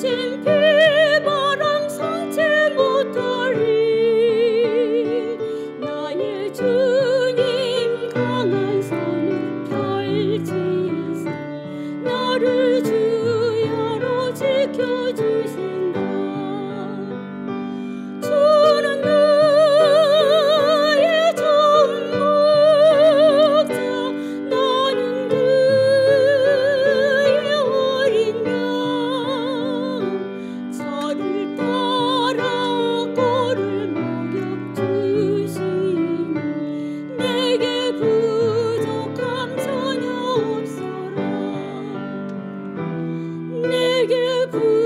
to blue.